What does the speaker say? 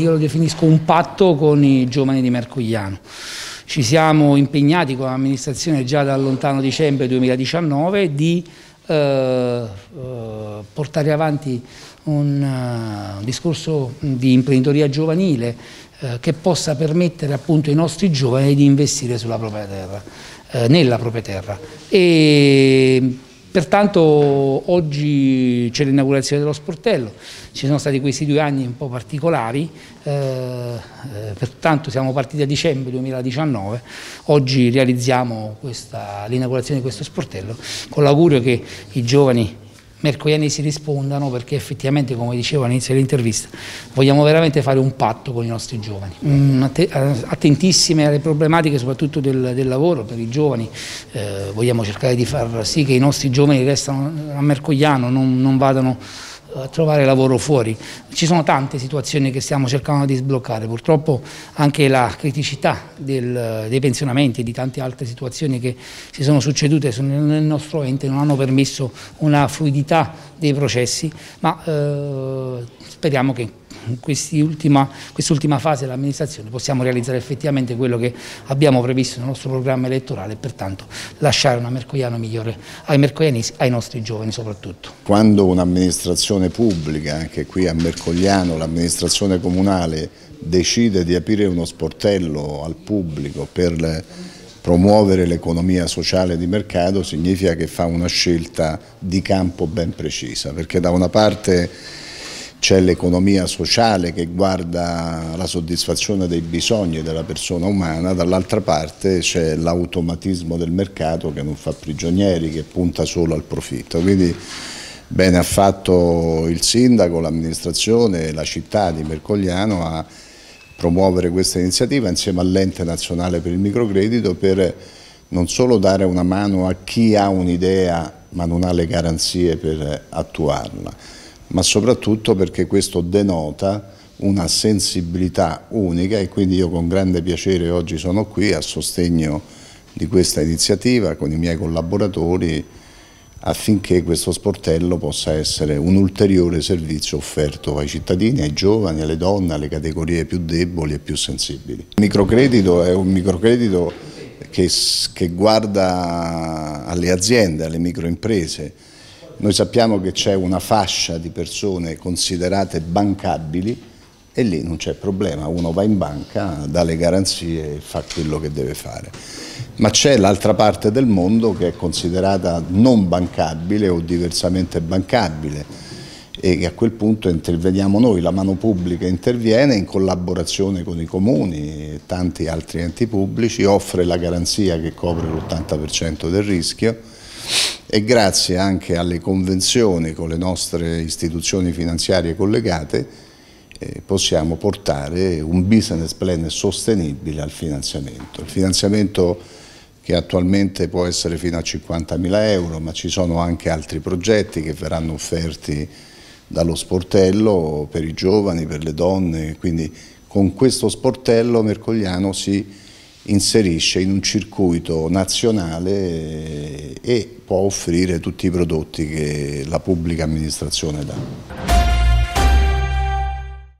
Io lo definisco un patto con i giovani di Mercogliano. Ci siamo impegnati con l'amministrazione già dal lontano dicembre 2019 di eh, eh, portare avanti un, uh, un, discorso di imprenditoria giovanile eh, che possa permettere appunto ai nostri giovani di investire sulla propria terra, eh, nella propria terra. E, Pertanto oggi c'è l'inaugurazione dello sportello, ci sono stati questi due anni un po' particolari, eh, eh pertanto siamo partiti a dicembre 2019, oggi realizziamo l'inaugurazione di questo sportello con l'augurio che i giovani mercogliani si rispondano perché effettivamente, come dicevo all'inizio dell'intervista, vogliamo veramente fare un patto con i nostri giovani, mm, attentissime alle problematiche soprattutto del, del lavoro per i giovani, eh, vogliamo cercare di far sì che i nostri giovani restano a Mercogliano non, non vadano a trovare lavoro fuori. Ci sono tante situazioni che stiamo cercando di sbloccare, purtroppo anche la criticità del, dei pensionamenti e di tante altre situazioni che si sono succedute nel nostro ente non hanno permesso una fluidità dei processi, ma eh, speriamo che quest'ultima quest fase dell'amministrazione possiamo realizzare effettivamente quello che abbiamo previsto nel nostro programma elettorale e pertanto lasciare una Mercogliano migliore ai mercogliani, ai nostri giovani soprattutto. Quando un'amministrazione pubblica, anche qui a Mercogliano, l'amministrazione comunale decide di aprire uno sportello al pubblico per promuovere l'economia sociale di mercato significa che fa una scelta di campo ben precisa, perché da una parte c'è l'economia sociale che guarda la soddisfazione dei bisogni della persona umana, dall'altra parte c'è l'automatismo del mercato che non fa prigionieri, che punta solo al profitto. Quindi bene ha fatto il sindaco, l'amministrazione, la città di Mercogliano a promuovere questa iniziativa insieme all'ente nazionale per il microcredito per non solo dare una mano a chi ha un'idea ma non ha le garanzie per attuarla ma soprattutto perché questo denota una sensibilità unica e quindi io con grande piacere oggi sono qui a sostegno di questa iniziativa con i miei collaboratori affinché questo sportello possa essere un ulteriore servizio offerto ai cittadini, ai giovani, alle donne, alle categorie più deboli e più sensibili. Il microcredito è un microcredito che, che guarda alle aziende, alle microimprese, noi sappiamo che c'è una fascia di persone considerate bancabili e lì non c'è problema, uno va in banca, dà le garanzie e fa quello che deve fare. Ma c'è l'altra parte del mondo che è considerata non bancabile o diversamente bancabile e che a quel punto interveniamo noi, la mano pubblica interviene in collaborazione con i comuni e tanti altri enti pubblici, offre la garanzia che copre l'80% del rischio e grazie anche alle convenzioni con le nostre istituzioni finanziarie collegate eh, possiamo portare un business plan sostenibile al finanziamento. Il finanziamento che attualmente può essere fino a 50.000 euro, ma ci sono anche altri progetti che verranno offerti dallo sportello per i giovani, per le donne, quindi con questo sportello Mercogliano si inserisce in un circuito nazionale e può offrire tutti i prodotti che la pubblica amministrazione dà.